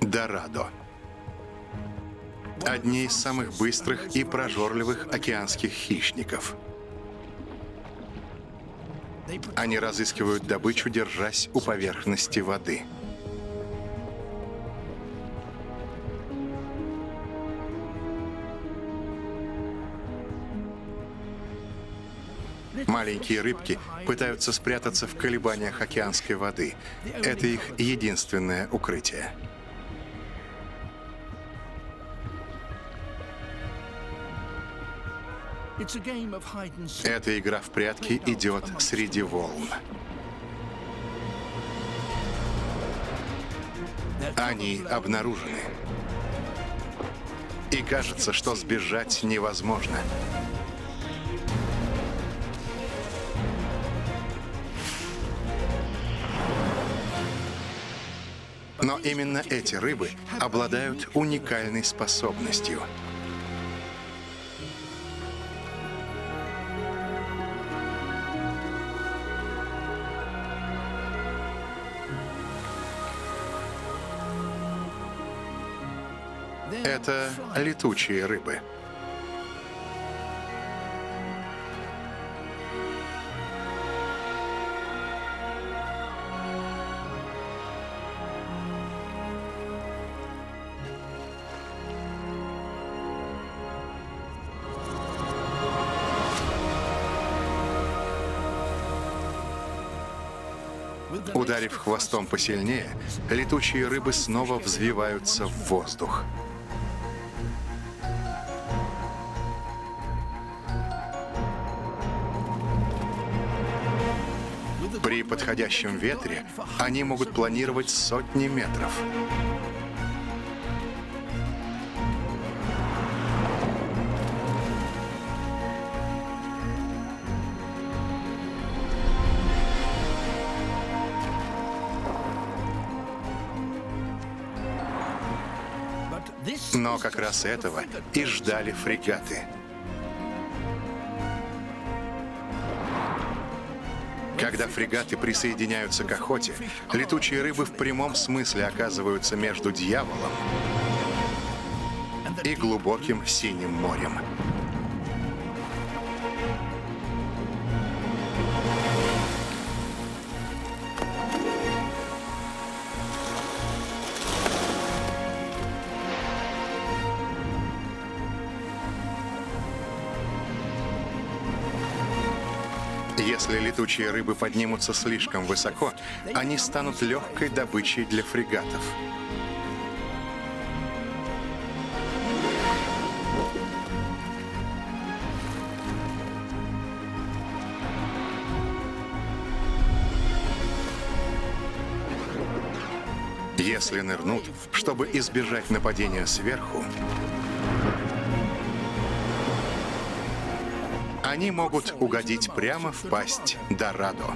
Дорадо. Одни из самых быстрых и прожорливых океанских хищников. Они разыскивают добычу, держась у поверхности воды. Маленькие рыбки пытаются спрятаться в колебаниях океанской воды. Это их единственное укрытие. Эта игра в прятки идет среди волн. Они обнаружены. И кажется, что сбежать невозможно. Но именно эти рыбы обладают уникальной способностью. Это летучие рыбы. Ударив хвостом посильнее, летучие рыбы снова взвиваются в воздух. При подходящем ветре они могут планировать сотни метров. Но как раз этого и ждали фрегаты. Когда фрегаты присоединяются к охоте, летучие рыбы в прямом смысле оказываются между дьяволом и глубоким синим морем. Если летучие рыбы поднимутся слишком высоко, они станут легкой добычей для фрегатов. Если нырнут, чтобы избежать нападения сверху, они могут угодить прямо в пасть Дорадо.